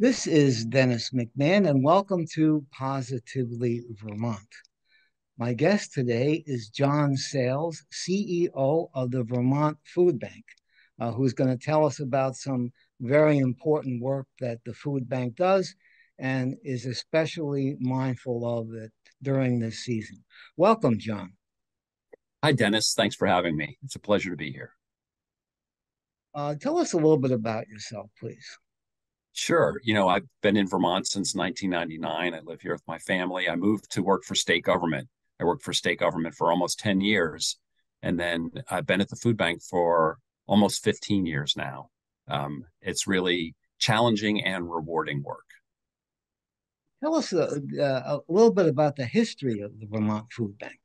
This is Dennis McMahon, and welcome to Positively Vermont. My guest today is John Sayles, CEO of the Vermont Food Bank, uh, who's going to tell us about some very important work that the food bank does and is especially mindful of it during this season. Welcome, John. Hi, Dennis. Thanks for having me. It's a pleasure to be here. Uh, tell us a little bit about yourself, please. Sure. You know, I've been in Vermont since 1999. I live here with my family. I moved to work for state government. I worked for state government for almost 10 years. And then I've been at the food bank for almost 15 years now. Um, it's really challenging and rewarding work. Tell us a, uh, uh, a little bit about the history of the Vermont Food Bank.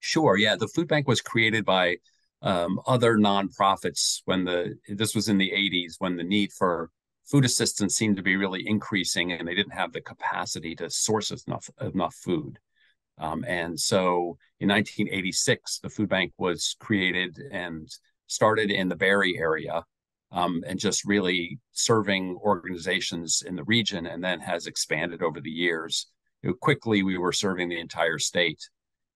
Sure. Yeah. The food bank was created by um, other nonprofits when the this was in the 80s when the need for food assistance seemed to be really increasing and they didn't have the capacity to source enough enough food. Um, and so in 1986 the food bank was created and started in the barre area um, and just really serving organizations in the region and then has expanded over the years. Know, quickly we were serving the entire state.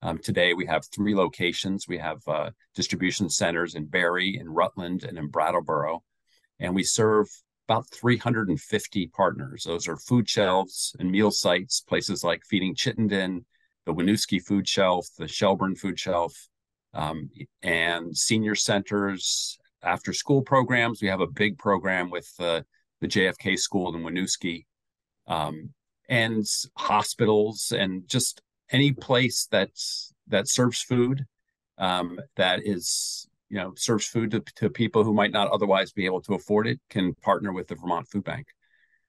Um, today we have three locations. We have uh, distribution centers in barre in rutland and in brattleboro. And we serve about 350 partners. Those are food shelves and meal sites, places like Feeding Chittenden, the Winooski Food Shelf, the Shelburne Food Shelf, um, and senior centers, after school programs. We have a big program with uh, the JFK School in Winooski, um, and hospitals, and just any place that's that serves food um, that is you know serves food to, to people who might not otherwise be able to afford it can partner with the Vermont Food Bank.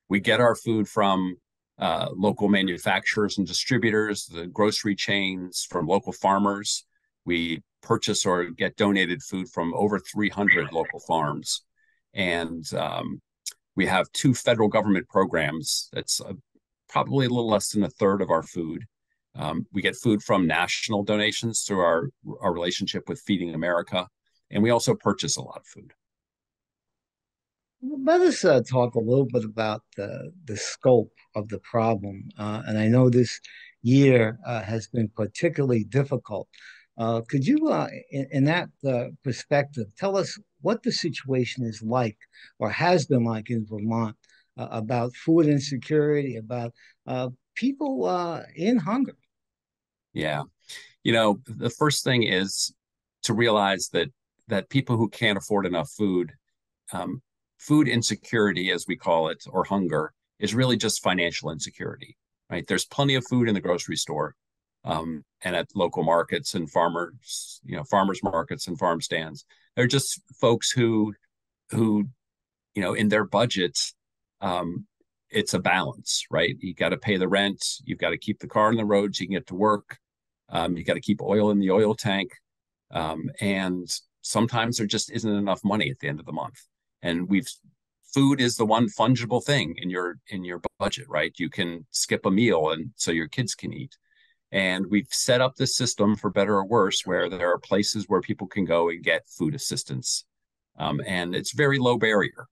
We get our food from uh, local manufacturers and distributors, the grocery chains, from local farmers. We purchase or get donated food from over 300 local farms, and um, we have two federal government programs. That's uh, probably a little less than a third of our food. Um, we get food from national donations through our our relationship with Feeding America, and we also purchase a lot of food. Let us uh, talk a little bit about the the scope of the problem, uh, and I know this year uh, has been particularly difficult. Uh, could you, uh, in, in, that uh, perspective, tell us what the situation is like, or has been like in Vermont, about food insecurity, about people in hunger? Yeah, you know, the first thing is to realize that that people who can't afford enough food, um, food insecurity, as we call it, or hunger, is really just financial insecurity, right? There's plenty of food in the grocery store um, and at local markets and farmers, you know, farmers markets and farm stands. They're just folks who, who, you know, in their budgets, um, it's a balance, right? You got to pay the rent, you've got to keep the car on the road so you can get to work, um, you got to keep oil in the oil tank, um, and sometimes there just isn't enough money at the end of the month. And we've food is the one fungible thing in your in your budget right? You can skip a meal and so your kids can eat. And we've set up this system for better or worse where there are places where people can go and get food assistance. Um, and it's very low barrier.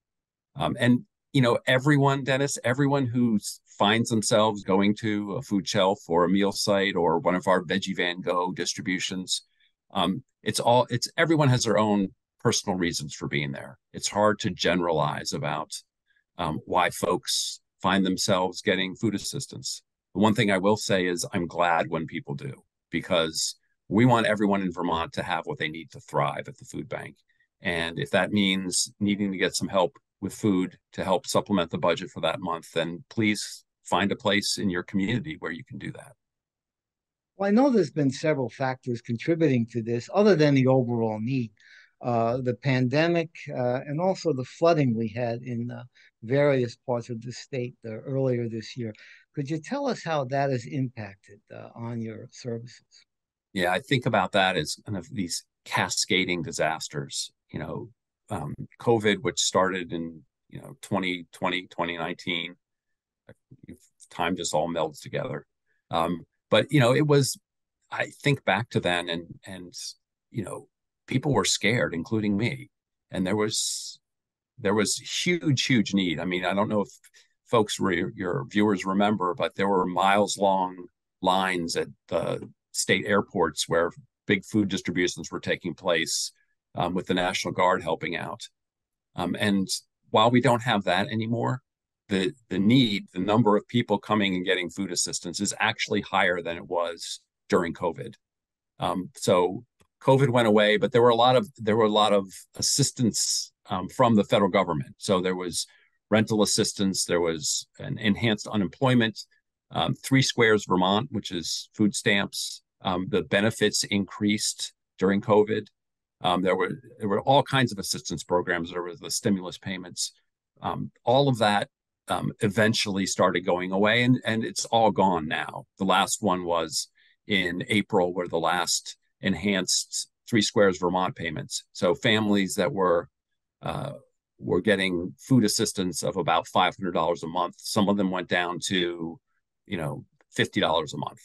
Um, and you know everyone dennis everyone who finds themselves going to a food shelf or a meal site or one of our veggie van go distributions um, it's all it's everyone has their own personal reasons for being there. It's hard to generalize about um, why folks find themselves getting food assistance. The one thing I will say is I'm glad when people do because we want everyone in Vermont to have what they need to thrive at the food bank. And if that means needing to get some help with food to help supplement the budget for that month, then please find a place in your community where you can do that. Well, I know there's been several factors contributing to this, other than the overall need. Uh, the pandemic uh, and also the flooding we had in uh, various parts of the state uh, earlier this year. Could you tell us how that has impacted uh, on your services? Yeah, I think about that as kind of these cascading disasters. You know, um, COVID, which started in you know 2020, 2019, time just all melds together. Um, but you know it was i think back to then and and you know people were scared including me and there was there was huge, huge need. I mean, I don't know if folks, your, your viewers remember, but there were miles long lines at the state airports where big food distributions were taking place um, with the National Guard helping out. Um, and while we don't have that anymore, the the need, the number of people coming and getting food assistance is actually higher than it was during COVID. Um, so COVID went away, but there were a lot of there were a lot of assistance um, from the federal government. So there was rental assistance, there was an enhanced unemployment, um, Three Squares Vermont, which is food stamps. Um, the benefits increased during COVID. Um, there were there were all kinds of assistance programs. There was the stimulus payments. Um, all of that um, eventually started going away, and and it's all gone now. The last one was in April, where the last enhanced Three Squares Vermont payments. So families that were uh, were getting food assistance of about five hundred dollars a month. Some of them went down to, you know, fifty dollars a month.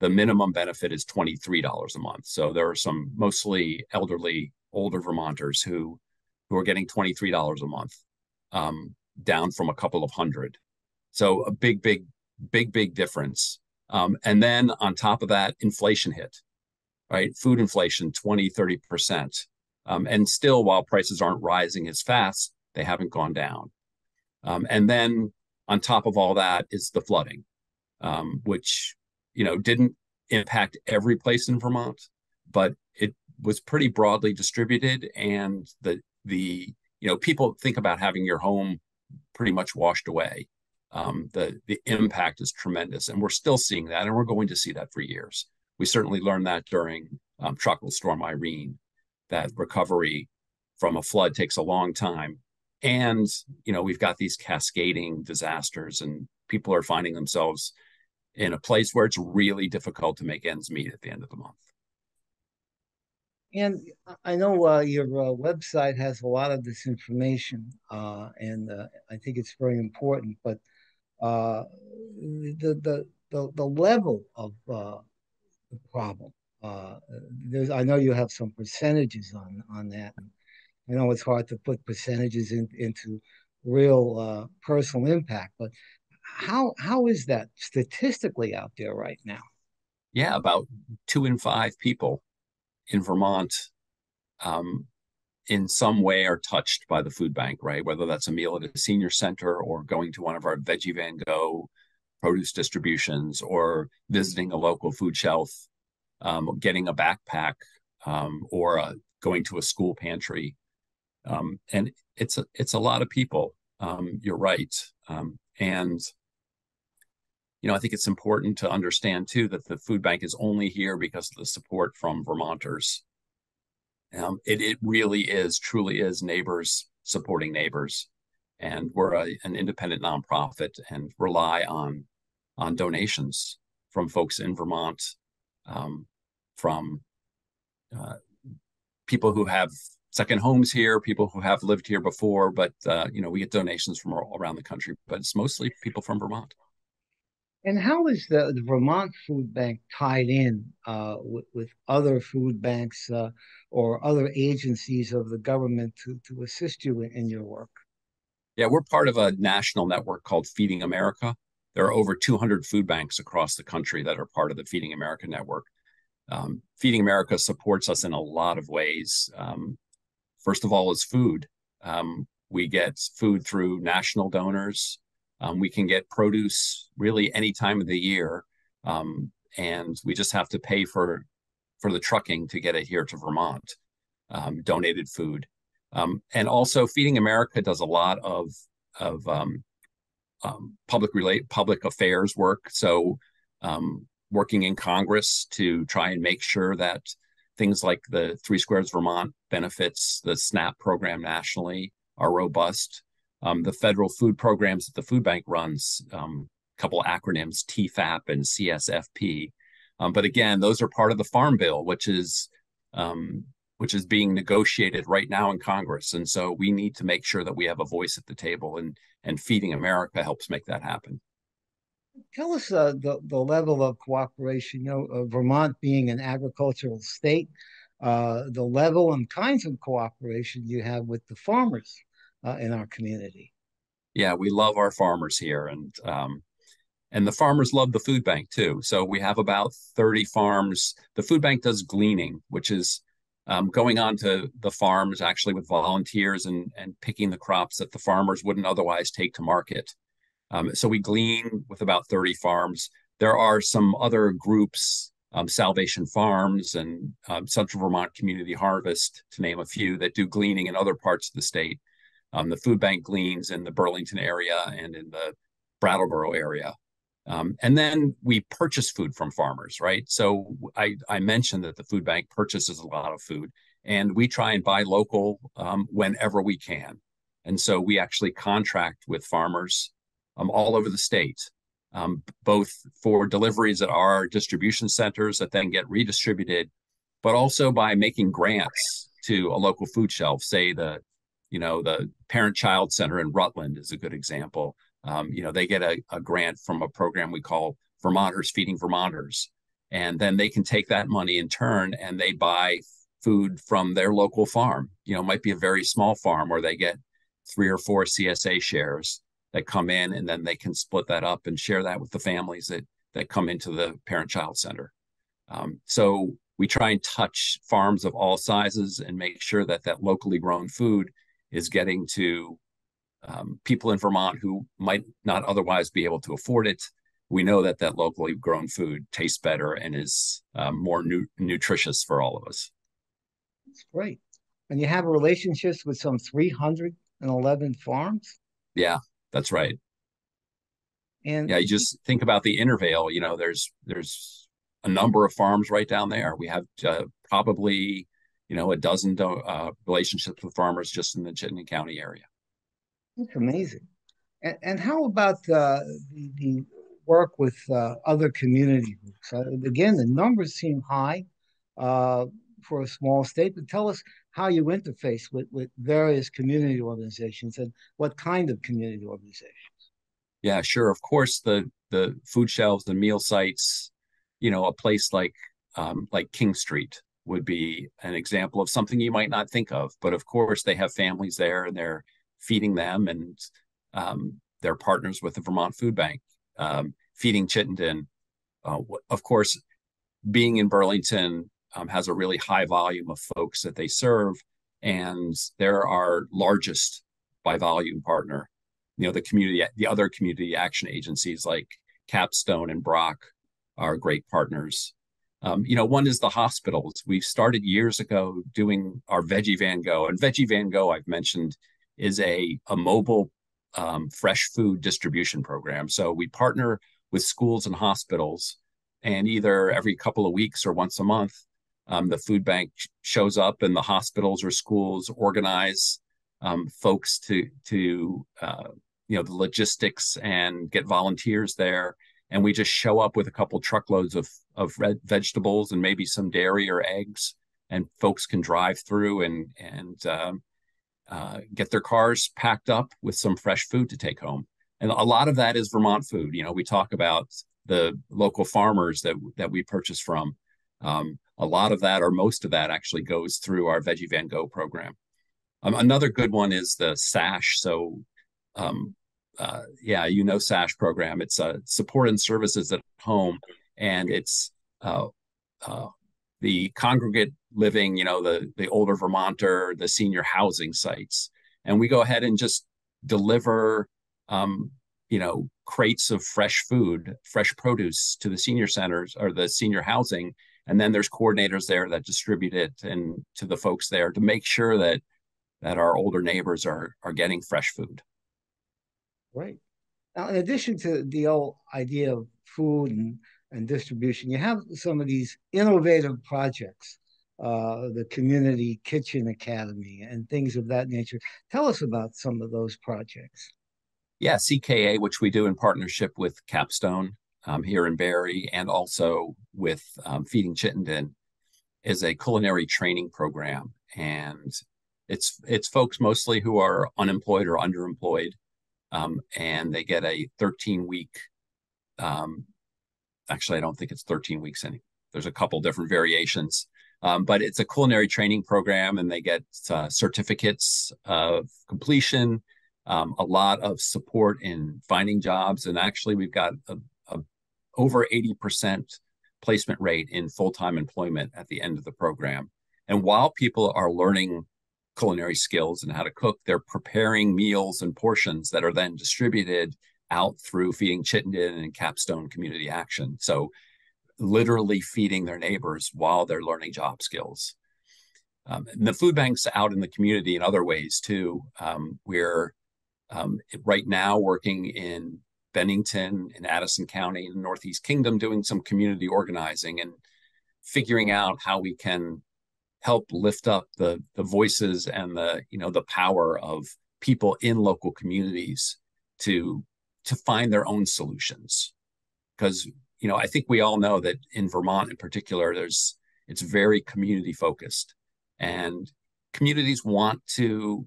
The minimum benefit is twenty three dollars a month. So there are some mostly elderly, older Vermonters who who are getting twenty three dollars a month, um, down from a couple of hundred. So a big, big, big, big difference. Um, and then on top of that, inflation hit, right? Food inflation, 20, 30%. Um, and still, while prices aren't rising as fast, they haven't gone down. Um, and then on top of all that is the flooding, um, which you know didn't impact every place in Vermont, but it was pretty broadly distributed. And the the you know people think about having your home pretty much washed away. Um, the the impact is tremendous, and we're still seeing that, and we're going to see that for years. We certainly learned that during um, Tropical Storm Irene, that recovery from a flood takes a long time and you know we've got these cascading disasters and people are finding themselves in a place where it's really difficult to make ends meet at the end of the month and i know uh, your uh, website has a lot of this information uh, and uh, i think it's very important but uh, the, the the the level of uh, the problem there's, I know you have some percentages on on that. I know it's hard to put percentages in, into real personal impact, but how how is that statistically out there right now? Yeah, about two in five people in Vermont, um, in some way, are touched by the food bank. Right, whether that's a meal at a senior center or going to one of our Veggie Van Go produce distributions or visiting a local food shelf um, getting a backpack um, or uh, going to a school pantry. Um, and it's a, it's a lot of people. Um, you're right. Um, and, you know, I think it's important to understand too that the food bank is only here because of the support from Vermonters. Um, it, it really is, truly is neighbors supporting neighbors. And we're a, an independent nonprofit and rely on on donations from folks in Vermont um, from uh, people who have second homes here, people who have lived here before, but uh, you know we get donations from all around the country, but it's mostly people from Vermont. And how is the, Vermont Food Bank tied in uh, with, with, other food banks uh, or other agencies of the government to, to assist you in, in your work? Yeah, we're part of a national network called Feeding America. There are over 200 food banks across the country that are part of the Feeding America network. Um, Feeding America supports us in a lot of ways. Um, first of all, is food. Um, we get food through national donors. Um, we can get produce really any time of the year, um, and we just have to pay for for the trucking to get it here to Vermont. Um, donated food, and also Feeding America does a lot of of public relate public affairs work. So um, working in Congress to try and make sure that things like the Three Squares Vermont benefits, the SNAP program nationally, are robust. Um, the federal food programs that the food bank runs, um, a couple acronyms, TEFAP and CSFP. Um, but again, those are part of the Farm Bill, which is um, which is being negotiated right now in Congress. And so we need to make sure that we have a voice at the table, and and Feeding America helps make that happen tell us uh, the, the level of cooperation, you know, uh, Vermont being an agricultural state, uh, the level and kinds of cooperation you have with the farmers uh, in our community. Yeah, we love our farmers here, and um, and the farmers love the food bank too. So we have about 30 farms. The food bank does gleaning, which is um, going on to the farms actually with volunteers and, and picking the crops that the farmers wouldn't otherwise take to market. Um, so we glean with about 30 farms. There are some other groups, um, Salvation Farms and um, Central Vermont Community Harvest, to name a few, that do gleaning in other parts of the state. Um, the food bank gleans in the Burlington area and in the Brattleboro area. Um, and then we purchase food from farmers, right? So I, I mentioned that the food bank purchases a lot of food, and we try and buy local um, whenever we can. And so we actually contract with farmers um, all over the state, um, both for deliveries at our distribution centers that then get redistributed, but also by making grants to a local food shelf. Say the, you know, the Parent Child Center in Rutland is a good example. Um, you know, they get a, a grant from a program we call Vermonters Feeding Vermonters, and then they can take that money in turn and they buy food from their local farm. You know, might be a very small farm where they get three or four CSA shares that come in and then they can split that up and share that with the families that that come into the parent child center um, so we try and touch farms of all sizes and make sure that that locally grown food is getting to um, people in vermont who might not otherwise be able to afford it we know that that locally grown food tastes better and is um, more nu- nutritious for all of us that's great and you have relationships with some 311 farms yeah that's right. And yeah, you just think about the Intervale. You know, there's there's a number of farms right down there. We have uh, probably you know a dozen uh, relationships with farmers just in the Chittenden County area. That's amazing. And, and how about uh, the, the work with uh, other community groups? Uh, again, the numbers seem high uh, for a small state, but tell us how you interface with, with various community organizations and what kind of community organizations. Yeah, sure. Of course, the the food shelves, the meal sites, you know, a place like um, like King Street would be an example of something you might not think of. But of course, they have families there and they're feeding them, and um, they're partners with the Vermont Food Bank, um, feeding Chittenden. Uh, of course, being in Burlington, um, has a really high volume of folks that they serve, and they're our largest by volume partner. You know, the community, the other community action agencies like Capstone and BROC are great partners. Um, you know, one is the hospitals. We started years ago doing our Veggie Van Go, and Veggie Van Go I've mentioned is a a mobile um, fresh food distribution program. So we partner with schools and hospitals, and either every couple of weeks or once a month, um, the food bank shows up and the hospitals or schools organize um, folks to to uh, you know the logistics and get volunteers there and we just show up with a couple truckloads of of red vegetables and maybe some dairy or eggs and folks can drive through and and um, uh, get their cars packed up with some fresh food to take home and a lot of that is vermont food you know we talk about the local farmers that that we purchase from um, a lot of that or most of that actually goes through our Veggie Van Go program. Um, another good one is the SASH. So, um, uh, yeah, you know SASH program. It's a uh, support and services at home, and it's uh, uh, the congregate living, you know, the the older Vermonter, the senior housing sites, and we go ahead and just deliver, um, you know, crates of fresh food, fresh produce to the senior centers or the senior housing. And then there's coordinators there that distribute it and to the folks there to make sure that that our older neighbors are are getting fresh food right now in addition to the old idea of food and, and distribution you have some of these innovative projects uh, the community kitchen academy and things of that nature tell us about some of those projects yeah cka which we do in partnership with capstone um, here in Barre and also with um, Feeding Chittenden is a culinary training program. And it's it's folks mostly who are unemployed or underemployed. Um, and they get a 13 week um, actually I don't think it's 13 weeks any there's a couple different variations Um, but it's a culinary training program, and they get uh, certificates of completion, um, a lot of support in finding jobs, and actually, we've got a, a over eighty percent placement rate in full time employment at the end of the program. And while people are learning culinary skills and how to cook, they're preparing meals and portions that are then distributed out through Feeding Chittenden and Capstone Community Action. So literally feeding their neighbors while they're learning job skills. Um, and the food banks out in the community in other ways too. Um, we're um, right now working in Bennington in Addison County in Northeast Kingdom doing some community organizing and figuring out how we can help lift up the the voices and the you know the power of people in local communities to to find their own solutions. Because you know, I think we all know that in Vermont in particular, there's it's very community focused, and communities want to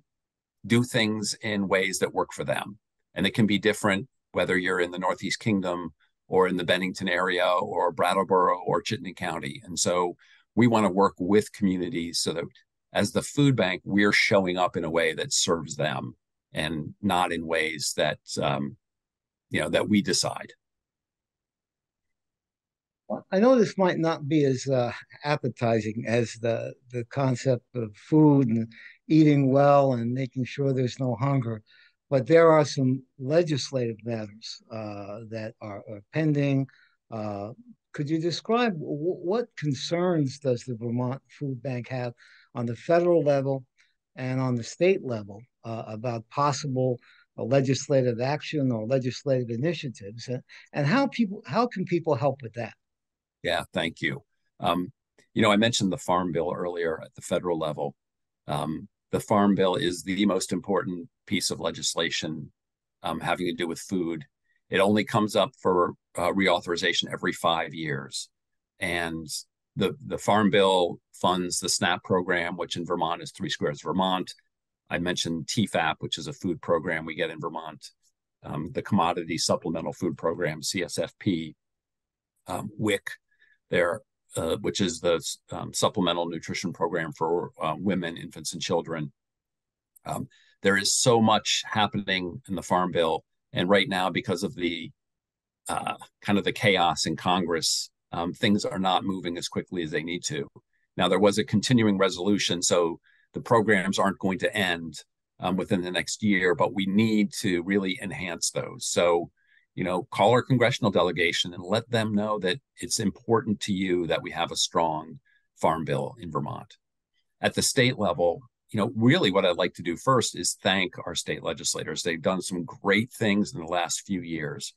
do things in ways that work for them, and it can be different whether you're in the Northeast Kingdom or in the Bennington area or Brattleboro or Chittenden County, and so we want to work with communities so that as the food bank, we're showing up in a way that serves them and not in ways that um, you know that we decide. I know this might not be as uh, appetizing as the the concept of food and eating well and making sure there's no hunger, but there are some legislative matters uh, that are, are pending. Uh, could you describe what concerns does the Vermont Food Bank have on the federal level and on the state level uh, about possible uh, legislative action or legislative initiatives, and, and how people how can people help with that? Yeah, thank you. Um, you know, I mentioned the Farm Bill earlier at the federal level. Um, the Farm Bill is the most important piece of legislation um, having to do with food. It only comes up for uh, reauthorization every five years, and the the Farm Bill funds the SNAP program, which in Vermont is Three Squares Vermont. I mentioned TEFAP, which is a food program we get in Vermont. Um, the Commodity Supplemental Food Program, CSFP, um, WIC, there, uh, which is the um, supplemental nutrition program for uh, women, infants, and children. Um, there is so much happening in the Farm Bill, and right now, because of the uh, kind of the chaos in Congress, um, things are not moving as quickly as they need to. Now, there was a continuing resolution, so the programs aren't going to end um, within the next year, but we need to really enhance those. So you know, call our congressional delegation and let them know that it's important to you that we have a strong farm bill in Vermont. At the state level, you know, really what I'd like to do first is thank our state legislators. They've done some great things in the last few years.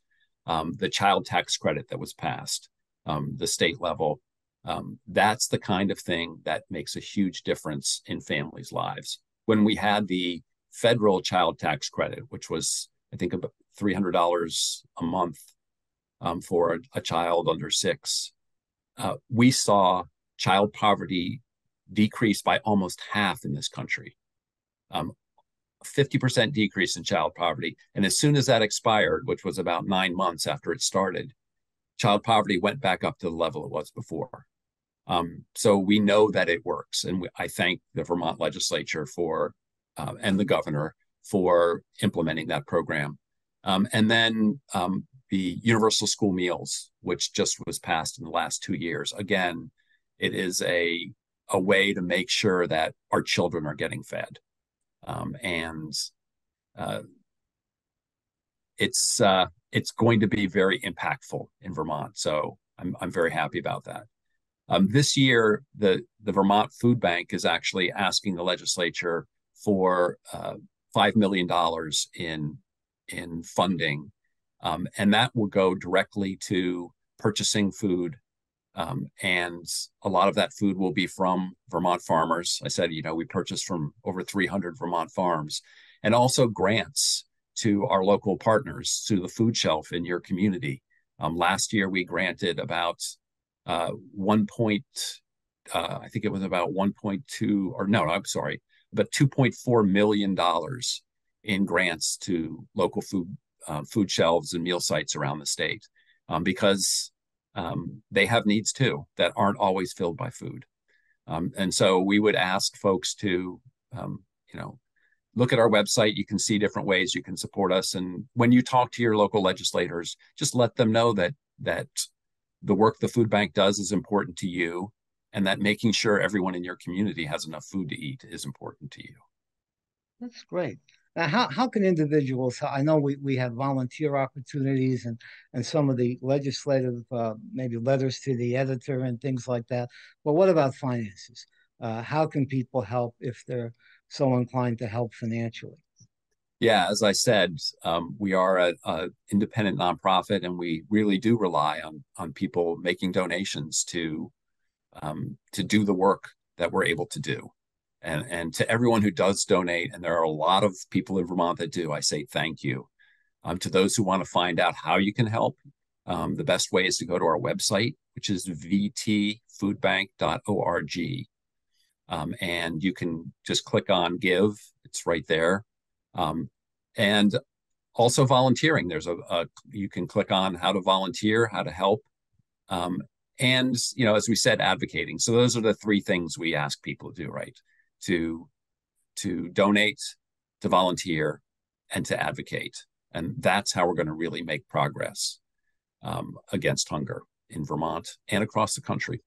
Um, the child tax credit that was passed, um, the state level, um, that's the kind of thing that makes a huge difference in families' lives. When we had the federal child tax credit, which was, I think, about $300 a month um, for a, child under six, uh, we saw child poverty decrease by almost half in this country. Um, 50% decrease in child poverty. And as soon as that expired, which was about nine months after it started, child poverty went back up to the level it was before. Um, so we know that it works. And we, I thank the Vermont legislature for, uh, and the governor for implementing that program. Um, and then um, the universal school meals, which just was passed in the last two years. Again, it is a a way to make sure that our children are getting fed, um, and uh, it's uh, it's going to be very impactful in Vermont. So I'm I'm very happy about that. Um, this year, the the Vermont Food Bank is actually asking the legislature for uh, five million dollars in in funding. Um, and that will go directly to purchasing food. Um, and a lot of that food will be from Vermont farmers. I said, you know, we purchase from over 300 Vermont farms and also grants to our local partners to the food shelf in your community. Um, last year, we granted about uh, one point, uh, I think it was about 1.2, or no, I'm sorry, about 2.4 million dollars in grants to local food uh, food shelves and meal sites around the state um, because um, they have needs too that aren't always filled by food. Um, and so we would ask folks to, um, you know, look at our website. You can see different ways you can support us. And when you talk to your local legislators, just let them know that that the work the food bank does is important to you, and that making sure everyone in your community has enough food to eat is important to you. That's great. Now, how, how can individuals, I know we, we have volunteer opportunities and, and some of the legislative, uh, maybe letters to the editor and things like that. But what about finances? Uh, how can people help if they're so inclined to help financially? Yeah, as I said, um, we are a, independent nonprofit, and we really do rely on on people making donations to um, to do the work that we're able to do and and to everyone who does donate and there are a lot of people in vermont that do i say thank you. Um, to those who want to find out how you can help um, the best way is to go to our website which is vtfoodbank.org um, and you can just click on give it's right there. Um, and also volunteering there's a, a, you can click on how to volunteer how to help. Um, and you know as we said advocating. So those are the three things we ask people to do right to to donate, to volunteer, and to advocate. And that's how we're going to really make progress um, against hunger in Vermont and across the country.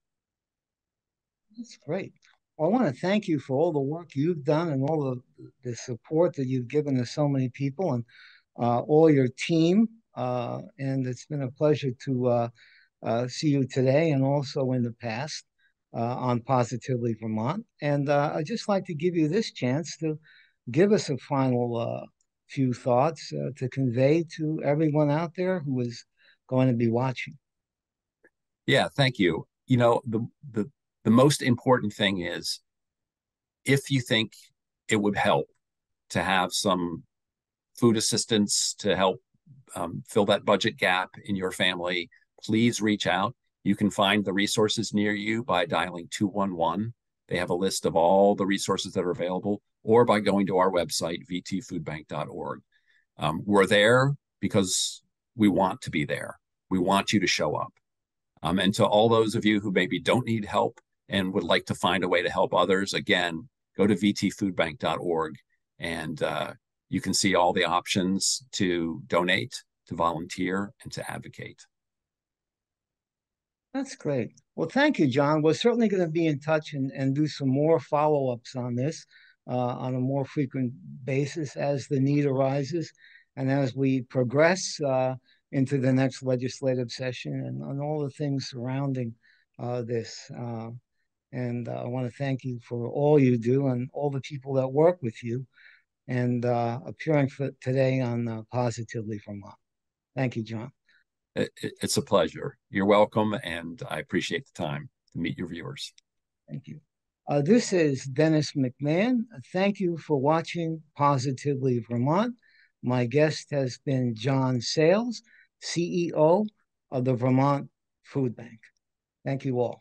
That's great. I want to thank you for all the work you've done and all the, the support that you've given to so many people and uh, all your team. Uh, and it's been a pleasure to uh, uh see you today and also in the past on Positively Vermont. And uh, I'd just like to give you this chance to give us a final uh, few thoughts uh, to convey to everyone out there who is going to be watching. Yeah, thank you. You know, the the the most important thing is if you think it would help to have some food assistance to help um, fill that budget gap in your family, please reach out. You can find the resources near you by dialing 211. They have a list of all the resources that are available, or by going to our website, vtfoodbank.org. Um, we're there because we want to be there. We want you to show up. Um, and to all those of you who maybe don't need help and would like to find a way to help others, again, go to vtfoodbank.org and uh, you can see all the options to donate, to volunteer, and to advocate. That's great. Well, thank you, John. We're certainly going to be in touch and, and do some more follow ups on this uh, on a more frequent basis as the need arises and as we progress uh, into the next legislative session and on all the things surrounding uh, this. Uh, and uh, I want to thank you for all you do and all the people that work with you and uh, appearing for today on Positively Vermont. Thank you, John it, it's a pleasure. You're welcome, and I appreciate the time to meet your viewers. Thank you. Uh, this is Dennis McMahon. Thank you for watching Positively Vermont. My guest has been John Sayles, CEO of the Vermont Food Bank. Thank you all.